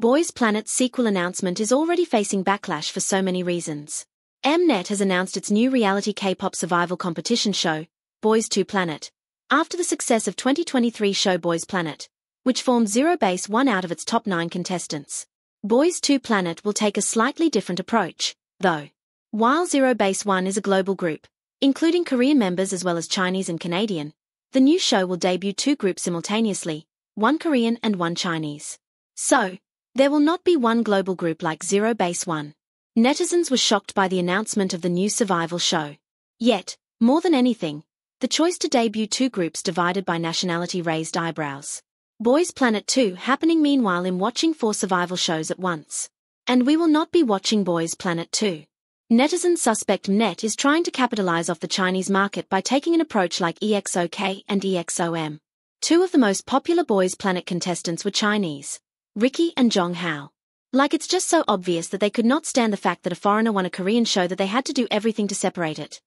Boys Planet's sequel announcement is already facing backlash for so many reasons. Mnet has announced its new reality K-pop survival competition show, Boys 2 Planet, after the success of 2023 show Boys Planet, which formed Zero Base 1 out of its top 9 contestants. Boys 2 Planet will take a slightly different approach, though. While Zero Base 1 is a global group, including Korean members as well as Chinese and Canadian, the new show will debut two groups simultaneously, one Korean and one Chinese. So, there will not be one global group like Zero Base 1. Netizens were shocked by the announcement of the new survival show. Yet, more than anything, the choice to debut two groups divided by nationality raised eyebrows. Boys Planet 2 happening meanwhile in watching four survival shows at once. And we will not be watching Boys Planet 2. Netizen suspect Mnet is trying to capitalize off the Chinese market by taking an approach like EXO-K and EXO-M. Two of the most popular Boys Planet contestants were Chinese. Ricky and Zhang Hao. Like it's just so obvious that they could not stand the fact that a foreigner won a Korean show that they had to do everything to separate it.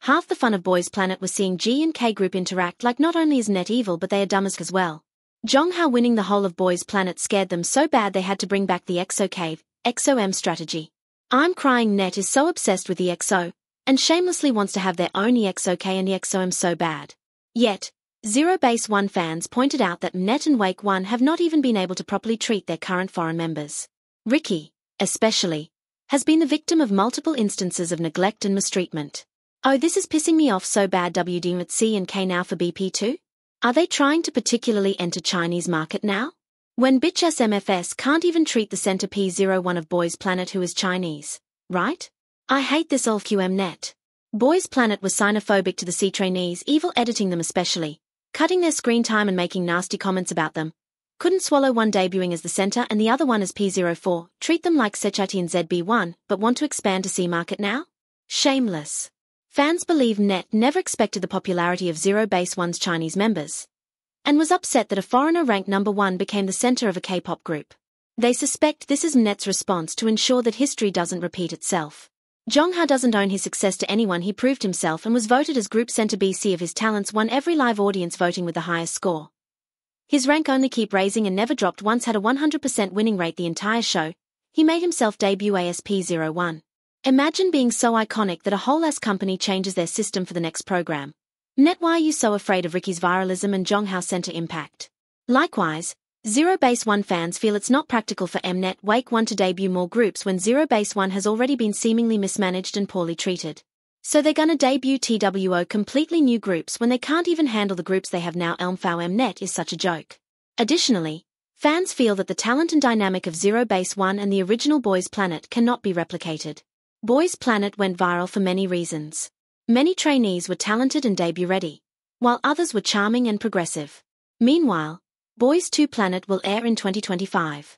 Half the fun of Boys Planet was seeing G and K group interact like not only is Mnet evil but they are dumb as well. Zhang Hao winning the whole of Boys Planet scared them so bad they had to bring back the EXO-K, EXO-M strategy. I'm crying Mnet is so obsessed with EXO, and shamelessly wants to have their own EXO-K and EXO-M so bad. Yet, Zero Base 1 fans pointed out that Mnet and Wake 1 have not even been able to properly treat their current foreign members. Ricky, especially, has been the victim of multiple instances of neglect and mistreatment. Oh, this is pissing me off so bad WD C and K now for BP2? Are they trying to particularly enter Chinese market now? When bitch SMFS can't even treat the center P01 of Boys Planet who is Chinese, right? I hate this all QM net. Boys Planet was xenophobic to the C trainees, evil editing them especially, cutting their screen time and making nasty comments about them. Couldn't swallow one debuting as the center and the other one as P04, treat them like Sechati and ZB1, but want to expand to C market now? Shameless. Fans believe Mnet never expected the popularity of Zero Base One's Chinese members, and was upset that a foreigner ranked number one became the center of a K-pop group. They suspect this is Mnet's response to ensure that history doesn't repeat itself. Zhang Hao doesn't own his success to anyone he proved himself and was voted as Group Center BC of his talents won every live audience voting with the highest score. His rank only keep raising and never dropped once had a 100% winning rate the entire show. He made himself debut ASP01. Imagine being so iconic that a whole ass company changes their system for the next program. Mnet why are you so afraid of Ricky's viralism and Zhang Hao Center impact? Likewise, Zero Base 1 fans feel it's not practical for Mnet Wake 1 to debut more groups when Zero Base 1 has already been seemingly mismanaged and poorly treated. So they're gonna debut TWO completely new groups when they can't even handle the groups they have now Elmfao Mnet is such a joke. Additionally, fans feel that the talent and dynamic of Zero Base 1 and the original Boys Planet cannot be replicated. Boys Planet went viral for many reasons. Many trainees were talented and debut ready, while others were charming and progressive. Meanwhile, Boys 2 Planet will air in 2025.